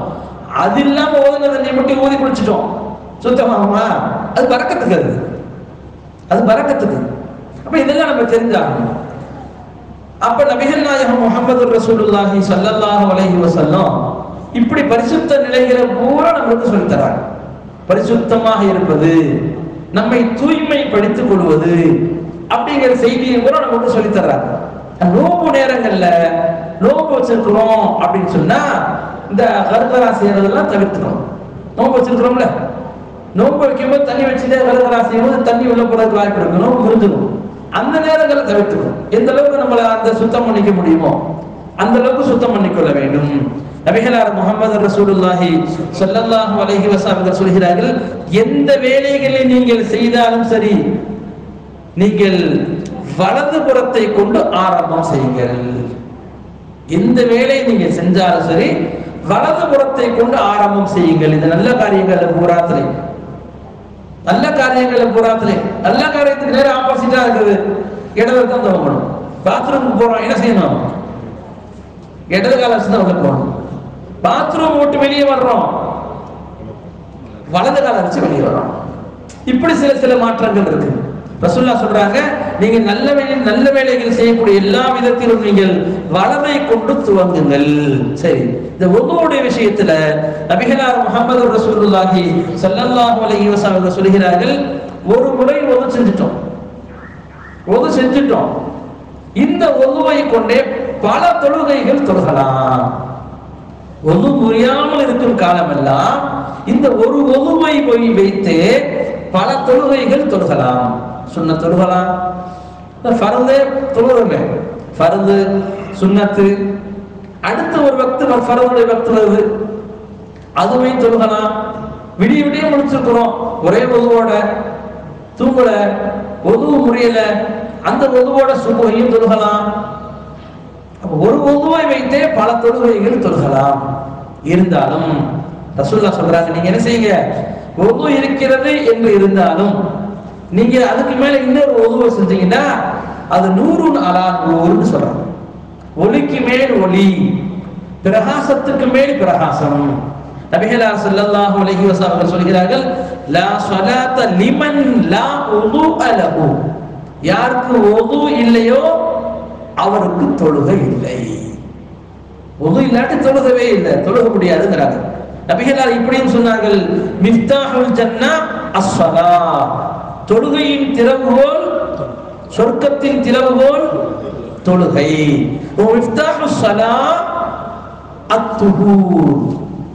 Speaker 1: அது இல்லாம ஓதுனதை தண்ணியை மட்டும் ஊதி குளிச்சிட்டோம் சுத்தமாகுமா? அது பறக்கத்துக்கு அது. அது பறக்கத்துக்கு. அப்ப இதெல்லாம் நம்ம தெரிஞ்சாகணும். அப்ப நபிகள் நாயகம் முகமது ரசூலுல்லாஹி சல்லல்லாஹு அலைஹி வஸல்லம் இப்படி பரிசுத்த நிலைகளை பூரா நமக்கு சொல்லித் தராங்க பரிசுத்தமாக இருப்பது நம்மை தூய்மைப்படுத்திக் கொள்வது அப்படிங்கிற செய்தியை கூட நமக்கு சொல்லித் தர்றாங்க நோம்பு நேரங்கள்ல நோம்பு வச்சிருக்கிறோம் அப்படின்னு சொன்னா இந்த கருத்தரா செய்யறதெல்லாம் தவிர்த்துக்கணும். நோம்பு வச்சிருக்கிறோம்ல? நோன்பு வைக்கும்போது தண்ணி வச்சுட்டே கருத்தரா செய்யும்போது தண்ணி உள்ள போறதுக்கு வாய்ப்பு இருக்கு. நோம்பு அந்த நேரங்களை தவிர்த்துக்கணும். எந்த அளவுக்கு நம்மளை அந்த சுத்தம் பண்ணிக்க முடியுமோ அந்த அளவுக்கு சுத்தம் பண்ணிக்கொள்ள வேண்டும். நபிகளார் முகமது ரசூலுல்லாஹி சொல்லல்லாஹு அலைஹி வஸல்லம் சொல்கிறார்கள் எந்த வேலைகளை நீங்கள் செய்தாலும் சரி நீங்கள் வலது புறத்தை கொண்டு ஆரம்பம் செய்யுங்கள். எந்த வேலையை நீங்க செஞ்சாலும் சரி வலது புறத்தை கொண்டு ஆரம்பம் செய்யுங்கள். இந்த நல்ல காரியங்கள் பூராத்திரை நல்ல காரியங்களை பூராத்திரை நல்ல காரியத்துக்கு நேரம் ஆப்போசிட்டா இருக்குது இடது தான் துவங்கணும் பாத்ரூமுக்கு போறோம் என்ன செய்யணும்? இடது கால வச்சு தான் உள்ள போகணும். பாத்ரூம் விட்டு வெளியே வர்றோம். வலது கால வச்சு வெளியே வர்றோம். இப்படி சில சில மாற்றங்கள் இருக்கு. ரசுல்லா சொல்றாங்க நீங்க நல்ல வேலை நல்ல வேலைகள் செய்யக்கூடிய எல்லா விதத்திலும் நீங்கள் வளமை கொண்டு துவங்குங்கள். சரி இந்த ஒவ்வொருடைய விஷயத்துல நபிகளார் முகமது ரசூலுல்லாஹி சல்லல்லாஹு அலைஹி வஸல்லம் அவர்கள் சொல்கிறார்கள் ஒரு முறை ஒது செஞ்சிட்டோம். ஒது செஞ்சிட்டோம். இந்த ஒதுவை கொண்டே பல தொழுகைகள் தொழுகலாம். ஒது புரியாமல் இருக்கும் காலமெல்லாம் இந்த ஒரு ஒதுவை போய் வைத்து பல தொழுகைகள் தொழுகலாம். சுண்ண தொழுகலாம் ஃபர்து தொழுகிறோமே ஃபர்து சுண்ணத்து அடுத்த ஒரு பக்து ஃபர்துடைய வக்து வருது அதுவே தொழுகலாம் விடிய விடிய முடிச்சிருக்கிறோம். ஒரே ஒதுவோட தூங்கல. ஒதுவு முடியல. அந்த ஒதுவோட சுபையும் தொழுகலாம் ஒரு ஒதுவை வைத்தே பல தொழுகைகள் தொழுகலாம் இருந்தாலும் ரசூல்லா சொல்றாங்க நீங்க என்ன செய்யுங்க? ஒது இருக்கிறது என்று இருந்தாலும் நீங்க அதுக்கு மேல இன்னொரு ஒதுவை செஞ்சீங்கன்னா அது நூறு அலா நூறுன்னு சொல்றாங்க. ஒளிக்கு மேல் ஒளி பிரகாசத்துக்கு மேல் பிரகாசம். நபிகளார் ஸல்லல்லாஹு அலைஹி வஸல்லம் சொல்கிறார்கள் லா ஸலாத்த லிமன் லா உது லஹு. யாருக்கு ஒது இல்லையோ அவருக்கு தொழுகை இல்லை. ஒது இல்லாட்டி தொழுகவே இல்லை தொழுக முடியாதுங்கிறாங்க. நபிகளார் இப்படியும் சொன்னார்கள் மிஃப்தாஹுல் ஜன்னா அஸ்ஸலா. தொழுகையின் திறவுகோல் சொர்க்கத்தின் திறவுகோல் தொழுகை.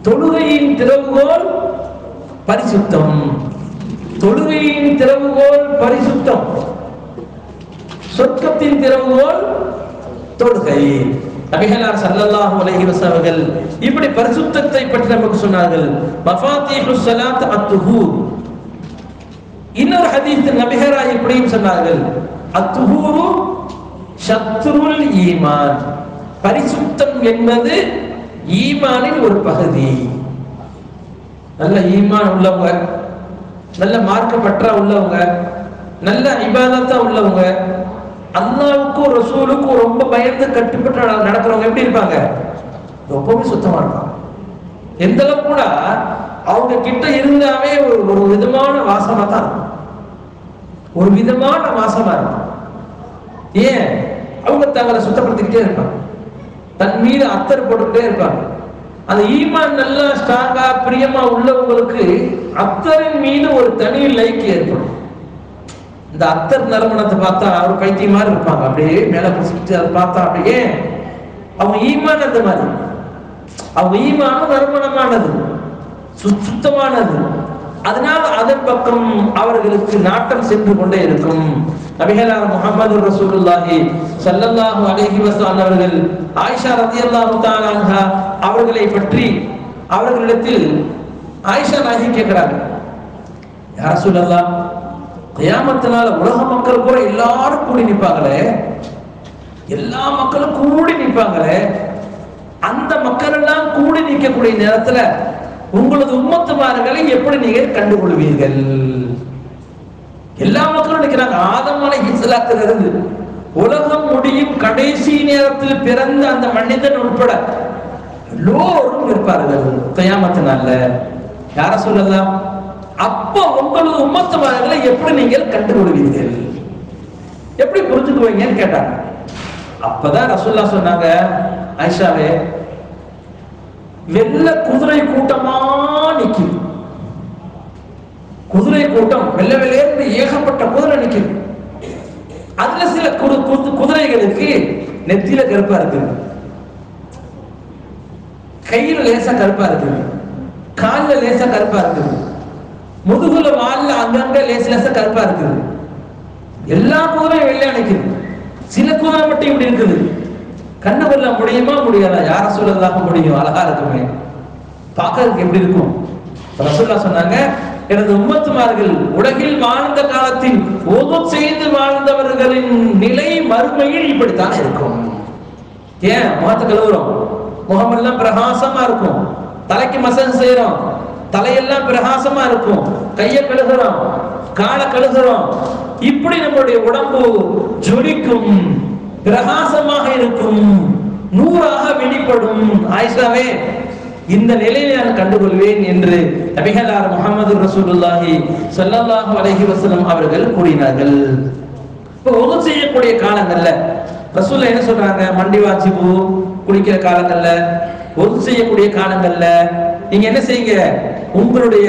Speaker 1: தொழுகையின் திறவுகோல் பரிசுத்தம். தொழுகையின் திறவுகோல் பரிசுத்தம். சொர்க்கத்தின் திறவுகோல் தொழுகை. நபிகளார் சல்லல்லாஹு அலைஹி வஸல்லம் இப்படி பரிசுத்தத்தை பற்றி நமக்கு சொன்னார்கள். மஃபாத்திஹு ஸலாத் அத்துஹூர். இன்னொரு ஹதீஸ் நபிகரா இப்படியும் சொன்னார்கள்? அத்துஹூரு ஷத்ருல் ஈமான். பரிசுத்தம் என்பது ஈமானின் ஒரு பகுதி. நல்ல ஈமான் உள்ளவங்க நல்ல மார்க்க பற்றா உள்ளவங்க நல்ல இபாதத்தா உள்ளவங்க அல்லாவுக்கும் ரசூலுக்கும் ரொம்ப பயந்து கட்டுப்பட்டு நட- நடக்கிறவங்க எப்படி இருப்பாங்க? ரொம்பவே சுத்தமா இருப்பாங்க. எந்த அளவுக்கு கூட அவங்க கிட்ட இருந்தாவே ஒரு ஒரு விதமான வாசமா தான். இருக்கும். ஒரு விதமான வாசமா இருக்கும். ஏன்? அவங்க தங்களை சுத்தப்படுத்திக்கிட்டே இருப்பாங்க. தன் மீது அத்தர் போட்டுக்கிட்டே இருப்பாங்க. அந்த ஈமான் நல்லா ஸ்ட்ராங்கா பிரியமா உள்ளவங்களுக்கு அத்தரின் மீது ஒரு தனி லைக் ஏற்படும். இந்த அத்தர் நறுமணத்தை பார்த்தா அவர் பைத்திய மாதிரி இருப்பாங்க. அப்படியே மேல பிடிச்சிக்கிட்டு அதை பார்த்தா அப்படியே அவங்க ஈமான் அந்த மாதிரி. அவங்க ஈமானும் நறுமணமானது. சுத்தமானது. அதனால் அதன் பக்கம் அவர்களுக்கு நாட்டம் சென்று கொண்டே இருக்கும். நபிகளார் முகமது ரசூலுல்லாஹி சல்லல்லாஹு அலைஹி வஸல்லம் அவர்கள் ஆயிஷா ரதியல்லாஹு தஆலா அன்ஹா அவர்களை பற்றி அவர்களிடத்தில் ஆயிஷா நாயகி கேட்கிறாங்க. யா ரசூலல்லாஹ் கியாமத்தினால உலக மக்கள் கூட எல்லாரும் கூடி நிற்பாங்களே? எல்லா மக்களும் கூடி நிற்பாங்களே? அந்த மக்கள் எல்லாம் கூடி நிற்கக்கூடிய நேரத்துல உங்களது உம்மத்துமார்களை எப்படி நீங்கள் கண்டுகொள்வீர்கள்? எல்லா மக்களும் நினைக்கிறாங்க ஆதம் அலைஹிஸ்ஸலாத்துல உலகம் முடியும் கடைசி நேரத்தில் பிறந்த அந்த மனிதன் உட்பட எல்லோரும் இருப்பார்கள். கயாமத்தினால யார சொல்லலாம்? அப்ப உங்களது உம்மத்துமார்களை எப்படி நீங்கள் கண்டுகொள்வீர்கள்? எப்படி புரிஞ்சுக்குவீங்கன்னு கேட்டாங்க. அப்பதான் ரசூல்லா சொன்னாங்க ஐஷாவே வெள்ள குதிரை கூட்டமா நிக்குது. குதிரை கூட்டம் வெள்ள வெள்ளையர்ந்து ஏகப்பட்ட குதிரை நிக்குது. அதுல சில குது- குதிரைகளுக்கு நெத்தியில கருப்பா இருக்குது. கையில லேசா கருப்பா இருக்குது. கால்ல லேசா கருப்பா இருக்குது. முதுகுல வால்ல அங்கங்க லேச லேசா கருப்பா இருக்குது. எல்லா குதிரையும் வெள்ளையா நிக்குது சில குதிரை மட்டும் இப்படி இருக்குது. கண்ணு கொல்ல முடியுமா முடியாதா? யார சொல்லதாக முடியும்? அழகா இருக்குமே. பார்க்கறதுக்கு எப்படி இருக்கும்? ரசுல்லா சொன்னாங்க எனது உம்மத்துமார்கள் உலகில் வாழ்ந்த காலத்தில் ஒது செய்து வாழ்ந்தவர்களின் நிலை மறுமையில் இப்படித்தான் இருக்கும். ஏன்? முகத்தை கழுவுறோம். முகமெல்லாம் பிரகாசமா இருக்கும். தலைக்கு மசாஜ் செய்யறோம் தலையெல்லாம் பிரகாசமா இருக்கும். கையை கழுகுறோம். காலை கழுகுறோம். இப்படி நம்மளுடைய உடம்பு ஜொலிக்கும். பிரகாசமாக இருக்கும் நூறாக வெளிப்படும். ஆயிஷாவே இந்த நிலையை நான் கண்டுகொள்வேன் என்று நபிகளார் முகமது ரசூலுல்லாஹி ஸல்லல்லாஹு அலஹி வசலம் அவர்கள் கூறினார்கள். இப்போ உதவு செய்யக்கூடிய காலங்கள்ல ரசூல்ல என்ன சொல்றாங்க? மண்டி வாச்சிபு குளிக்கிற காலங்கள்ல ஒது செய்யக்கூடிய காலங்கள்ல நீங்க என்ன செய்யுங்க? உங்களுடைய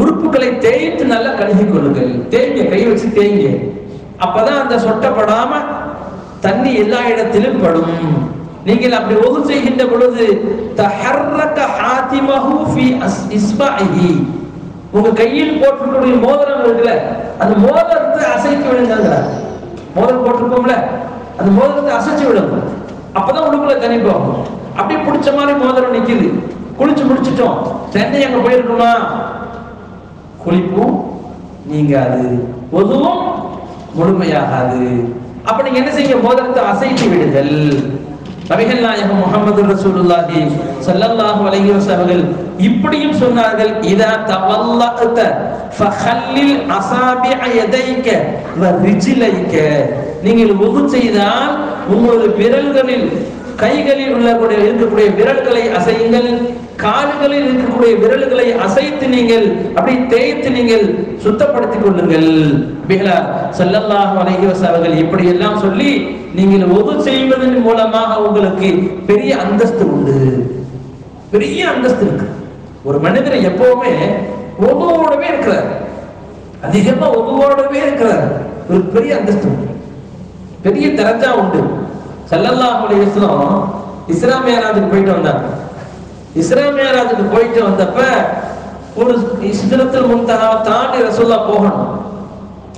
Speaker 1: உறுப்புகளை தேய்த்து நல்லா கழுகி கொள்ளுங்கள். தேய்ங்க கை வச்சு தேய்ங்க. அப்பதான் அந்த சொட்டப்படாம தண்ணி எல்லா இடத்திலும் படும். நீங்கள் அப்படி ஒது செய்கின்ற பொழுது அஸ் உங்க கையில் போட்டிருக்கக்கூடிய மோதிரம் இருக்குல்ல அந்த மோதிரத்தை அசைத்து விடுங்கிறார் மோதிரம் போட்டிருக்கோம்ல அந்த மோதிரத்தை அசைச்சு விடுங்க. அப்பதான் உள்ளுக்குள்ள தண்ணி போகும். அப்படியே பிடிச்ச மாதிரி மோதிரம் நிக்குது. குளிச்சு முடிச்சிட்டோம். தண்ணி அங்க போயிருக்குமா? குளிப்பும். நீங்காது பொதுவும் முழுமையாகாது. அப்ப நீங்க என்ன செய்ய மோதிரத்தை அசைத்து விடுங்கள். நபிகள் நாயகம் முகமது ரசூலுல்லாஹி சல்லல்லாஹு அலைஹி வஸல்லம் அவர்கள் இப்படியும் சொன்னார்கள் இதா தவல்லத ஃபஹல்லில் அஸாபிஅ யதைக வ ரிஜ்லைக நீங்கள் வுது செய்தால் உங்களுடைய விரல்களில் கைகளில் உள்ளக்கூடிய இருக்கக்கூடிய விரல்களை அசையுங்கள். கால்களில் இருக்கக்கூடிய விரல்களை அசைத்து நீங்கள் அப்படி தேய்த்து நீங்கள் சுத்தப்படுத்திக் கொள்ளுங்கள். பிஹலா சல்லல்லாஹ் அலைஹி அவர்கள் இப்படி எல்லாம் சொல்லி நீங்கள் ஒது செய்வதன் மூலமாக உங்களுக்கு பெரிய அந்தஸ்து உண்டு. பெரிய அந்தஸ்து இருக்கு. ஒரு மனிதர் எப்பவுமே ஒதுவோடவே இருக்கிறார். அதிகமா ஒதுவோடவே இருக்கிறார். ஒரு பெரிய அந்தஸ்து உண்டு. பெரிய தரஜா உண்டு. சல்லல்லாஹ் அலைஹி வஸல்லம் இஸ்லாமியராஜுக்கு போயிட்டு வந்தாங்க. இஸ்லாமியராஜுக்கு போயிட்டு வந்தப்ப ஒரு சித்திரத்தில் முன்தகா தாண்டி ரசூல்லா போகணும்.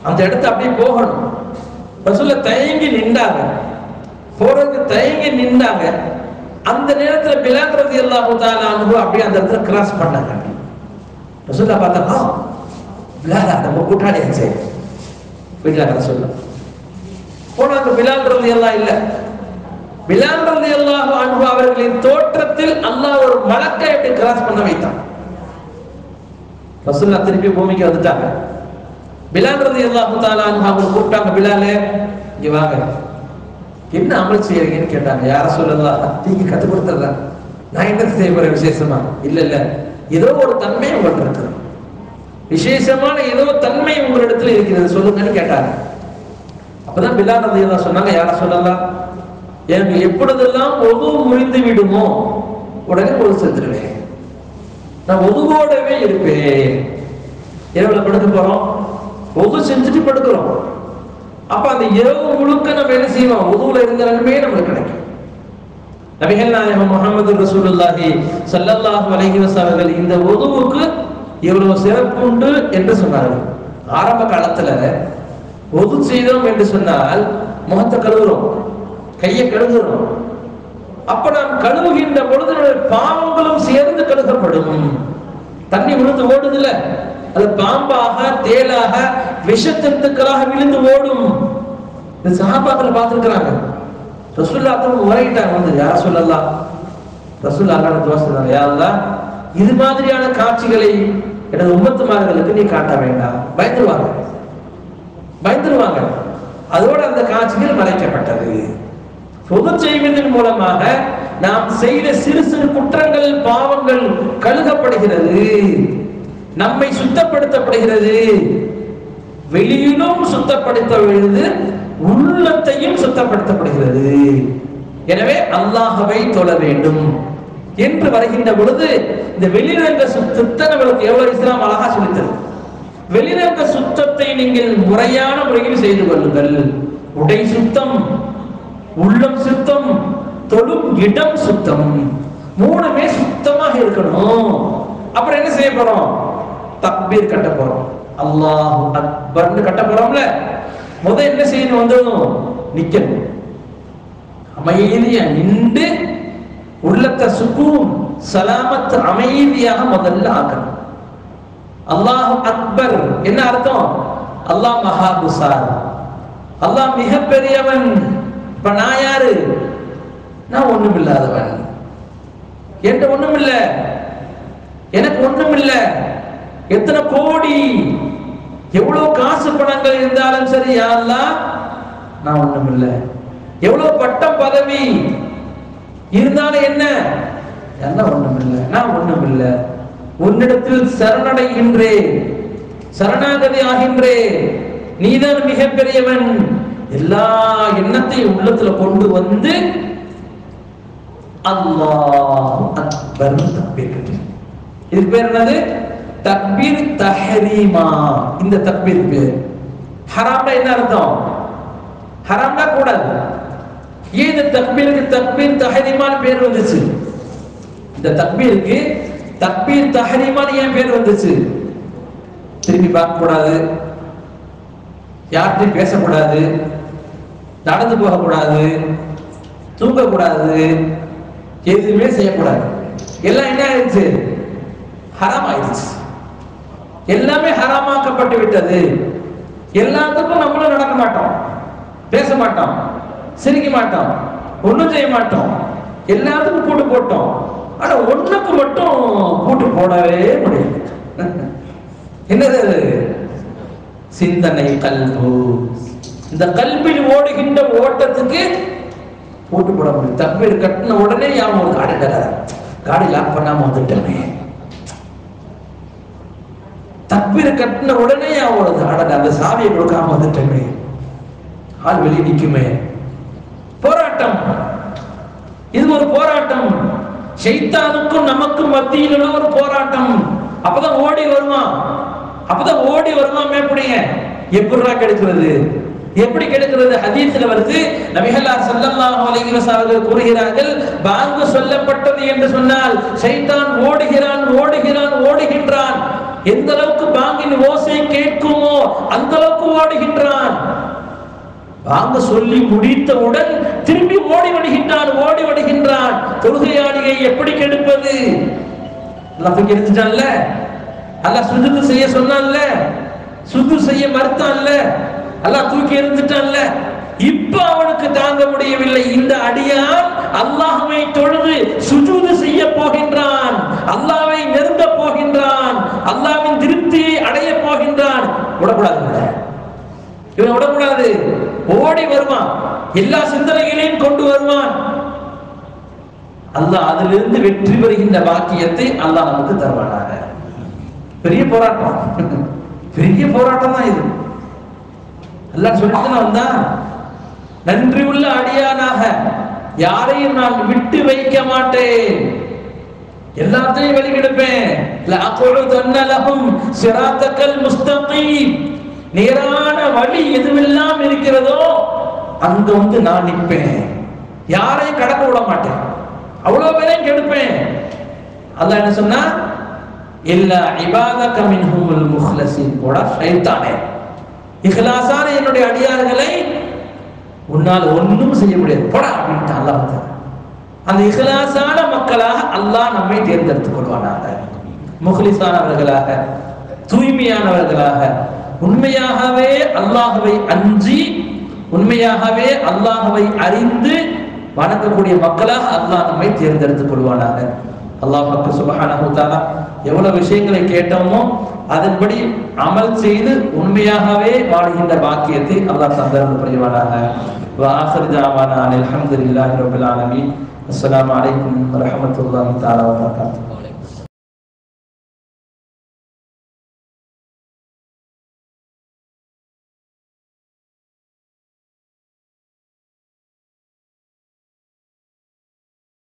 Speaker 1: அந்த இடத்த அப்படியே போகணும். ரசூல்ல தயங்கி நின்றாங்க. போறதுக்கு தயங்கி நின்றாங்க. அந்த நேரத்துல பிலால் ரலியல்லாஹு தஆலா அன்ஹு அப்படியே அந்த இடத்துல கிராஸ் பண்ணாங்க. ரசூல்லா பார்த்தா ஆ நம்ம கூட்டாளி சரி போயிட்டாங்க ரசூல்லா போனாங்க பிலால் எல்லாம் இல்லை. பிலால் ரலியல்லாஹு அன்பு அவர்களின் தோற்றத்தில் அல்லாஹ் ஒரு மலக்கை அப்படி கிராஸ் பண்ண வைத்தான். ரசுல்லா திருப்பி பூமிக்கு வந்துட்டாங்க. பிலால் ரலியல்லாஹு தஆலா அன்ஹு அவங்க கூப்பிட்டாங்க பிலாலே இங்க வாங்க. என்ன அமல் செய்யறீங்கன்னு கேட்டாங்க. யார சொல்லலாம் நீங்க கத்து கொடுத்துறா நான் என்ன செய்ய போறேன் விசேஷமா? இல்ல இல்ல. ஏதோ ஒரு தன்மை உங்கள்ட்ட இருக்குது விசேஷமான ஏதோ தன்மை உங்களிடத்துல இருக்கிறது. சொல்லுங்கன்னு கேட்டாங்க. அப்பதான் பிலால் ரலியல்லாஹு சொன்னாங்க யார சொல்லலாம் எனக்கு எப்பொழுதெல்லாம் ஒது முடிந்து விடுமோ உடனே ஒரு செத்துருவேன் நான் ஒதுவோடவே இருப்பேன். இரவுல படுத்து போறோம். ஒது செஞ்சுட்டு படுக்கிறோம். அப்ப அந்த இரவு முழுக்க நம்ம என்ன செய்வோம்? ஒதுவுல இருந்த நன்மையே நமக்கு கிடைக்கும். நபிகள் நாயகம் முகமது ரசூலுல்லாஹி சல்லல்லாஹு அலைஹி வஸல்லம் இந்த ஒதுவுக்கு இவ்வளவு சிறப்பு உண்டு என்று சொன்னார்கள். ஆரம்ப காலத்துல ஒது செய்தோம் என்று சொன்னால் முகத்தை கழுவுறோம். கையை கழுதுறோம் அப்ப நாம் கழுவுகின்ற பொழுது பாவங்களும் சேர்ந்து கழுகப்படும். தண்ணி விழுந்து ஓடுதுல அது பாம்பாக தேலாக விஷத்தத்துக்களாக விழுந்து ஓடும். இந்த சஹாபாக்கள் பார்த்துருக்கிறாங்க. ரசூல்லா உரையிட்டாங்க வந்து யார் சொல்லலாம் ரசூல்லா அல்லாஹ் துவா இது மாதிரியான காட்சிகளை எனது உம்மத்துமார்களுக்கு நீ காட்ட வேண்டாம். பயந்துருவாங்க. பயந்துருவாங்க. அதோட அந்த காட்சிகள் மறைக்கப்பட்டது. பொது செய்வதன் மூலமாக நாம் செய்த சிறு சிறு குற்றங்கள் பாவங்கள் கழுகப்படுகிறது. நம்மை சுத்தப்படுத்தப்படுகிறது. வெளியிலும் சுத்தப்படுத்தப்படுகிறது உள்ளத்தையும் சுத்தப்படுத்தப்படுகிறது. எனவே அல்லாஹவை தொழ வேண்டும். என்று வருகின்ற பொழுது இந்த வெளிரங்க சுத்தத்தை நம்மளுக்கு எவ்வளவு இஸ்லாம் அழகா சொல்லித்தது. வெளிரங்க சுத்தத்தை நீங்கள் முறையான முறையில் செய்து கொள்ளுங்கள். உடை சுத்தம் உள்ளம் சுத்தம் தொடும் இடம் சுத்தம். மூணுமே சுத்தமாக இருக்கணும். அப்புறம் என்ன செய்ய போறோம்? தக்பீர் கட்ட போறோம். அல்லாஹ் அக்பர்னு கட்ட போறோம்ல. முத என்ன செய்யணும் வந்ததும்? நிக்கணும். அமைதியா நின்று உள்ளத்தை சுக்கும் சலாமத்து அமைதியாக முதல்ல ஆக்கணும். அல்லாஹ் அக்பர் என்ன அர்த்தம்? அல்லாஹ் மகாபுசார். அல்லாஹ் மிகப்பெரியவன். இப்ப நான் யாரு? நான் ஒண்ணுமில்லாதவன். என்கிட்ட ஒண்ணுமில்ல. எனக்கு ஒண்ணுமில்ல. எத்தனை கோடி எவ்வளவு காசு பணங்கள் இருந்தாலும் சரி யாரெல்லாம்? நான் நான் ஒண்ணுமில்ல. எவ்வளவு பட்டம் பதவி இருந்தாலும் என்ன? எல்லாம் ஒண்ணும் இல்ல நான் ஒண்ணும் இல்ல உன்னிடத்தில் சரணடைகின்றேன். சரணாகதி ஆகின்றேன். நீதான் மிகப்பெரியவன். எல்லா எண்ணத்தையும் உள்ளத்துல கொண்டு வந்து அல்லாஹ் அக்பர் தக்பீர் கட்டுறேன் இதுக்கு பேர் என்னது? தக்பீர் தஹரீமா. இந்த தக்பீர் பேர். ஹராம்னா என்ன அர்த்தம்? ஹராம்னா கூடாது. ஏன் இந்த தக்பீருக்கு தக்பீர் தஹரீமான்னு பேர் வந்துச்சு? இந்த தக்பீருக்கு தக்பீர் தஹரீமான்னு ஏன் பேர் வந்துச்சு? திரும்பி பார்க்க கூடாது யார்கிட்டையும் பேசக்கூடாது. நடந்து போகக்கூடாது தூங்கக்கூடாது எதுவுமே செய்யக்கூடாது. எல்லாம் என்ன ஆயிடுச்சு? ஹராம் ஆயிடுச்சு எல்லாமே ஹராமாக்கப்பட்டு விட்டது. எல்லாத்துக்கும் நம்மளும் நடக்க மாட்டோம். பேச மாட்டோம். சிரிக்க மாட்டோம். ஒன்றும் செய்ய மாட்டோம். எல்லாத்துக்கும் கூட்டு போட்டோம். ஆனா ஒன்றுக்கு மட்டும் கூட்டு போடவே முடியாது என்னது சிந்தனை கல்பு. இந்த கல்வியில் ஓடுகின்ற ஓட்டத்துக்கு போட்டு போட முடியும். தக்பீர் கட்டின உடனே ஞாபகம் ஒரு அடடடா காடி லாக் பண்ணாம வந்துட்டோமே. தக்பீர் கட்டின உடனே ஞாபகம் ஒரு அடடா அந்த சாவியை கொடுக்காம வந்துட்டோமே. ஆள் வெளியே நிக்குமே போராட்டம். இது ஒரு போராட்டம். ஷைத்தானுக்கும் நமக்கும் மத்தியில் உள்ள ஒரு போராட்டம். அப்பதான் ஓடி வருவான் அப்பதான் ஓடி வருமா மேற்படிங்க? எப்படிடா கிடைக்கிறது எப்படி கெடுக்கிறது ஹதீஸ்ல வருது நபிகளார் சல்லல்லாஹு அலைஹி வஸல்லம் கூறுகிறார்கள் பாங்கு சொல்லப்பட்டது என்று சொன்னால் ஷைத்தான் ஓடுகிறான் ஓடுகிறான் ஓடுகின்றான். எந்த அளவுக்கு பாங்கின் ஓசை கேட்குமோ அந்த அளவுக்கு ஓடுகின்றான். வாங்க சொல்லி முடித்தவுடன் திரும்பி ஓடி வருகின்றான் ஓடி வருகின்றான். தொழுகையாளியை எப்படி கெடுப்பது? நமக்கு தூக்கி எடுத்துட்டான்ல அல்லாஹ் செய்ய சொன்னான்ல? சுது செய்ய மறுத்தான்ல? அல்லாஹ் தூக்கி எறிஞ்சிட்டான்ல இப்ப அவனுக்கு தாங்க முடியவில்லை. இந்த அடியான் அல்லாஹுவை தொழுது சுஜூது செய்ய போகின்றான். அல்லாவை நெருங்க போகின்றான். அல்லாவின் திருப்தியை அடைய போகின்றான். விடக்கூடாது. இவன் விடக்கூடாது. ஓடி வருவான். எல்லா சிந்தனைகளையும் கொண்டு வருவான். அல்லாஹ் அதிலிருந்து வெற்றி பெறுகின்ற பாக்கியத்தை அல்லாஹ் நமக்கு தருவானாக. பெரிய போராட்டம். பெரிய போராட்டம் தான் இது. எல்லாம் சொல்லிட்டு வந்தான். நன்றி உள்ள அடியானாக யாரையும் நான் விட்டு வைக்க மாட்டேன். எல்லாத்தையும் வெளியிடுப்பேன். லஅகுதுன்ன லஹும் சிராத்தக்கல் நேரான வழி எதுவெல்லாம் இருக்கிறதோ அங்க வந்து நான் நிற்பேன். யாரையும் கடக்க விட மாட்டேன். அவ்வளவு பேரையும் கெடுப்பேன். அதான் என்ன சொன்னா எல்லா இபாதக முஹ்லசின் கூட சைத்தானே இகலாசான என்னுடைய அடியார்களை உன்னால் ஒன்றும் செய்ய முடியாது. போடா அப்படின்ட்டு அல்லாஹ் அந்த இஹ்லாஸான மக்களாக அல்லாஹ் நம்மை தேர்ந்தெடுத்துக் கொள்வானாக. முகலிசானவர்களாக தூய்மையானவர்களாக உண்மையாகவே அல்லாஹ்வை அஞ்சி உண்மையாகவே அல்லாஹுவை அறிந்து வணங்கக்கூடிய மக்களாக அல்லாஹ் நம்மை தேர்ந்தெடுத்துக் கொள்வானாக. அல்லாஹ் சுபஹானஹு தஆலா எவ்வளவு விஷயங்களை கேட்டோமோ அதன்படி அமல் செய்து உண்மையாகவே வாழ்கின்ற பாக்கியத்தை அல்லாஹ் தந்தரது புரிவானாக وآخر دعوانا أن الحمد لله رب العالمين السلام عليكم ورحمة الله تعالى وبركاته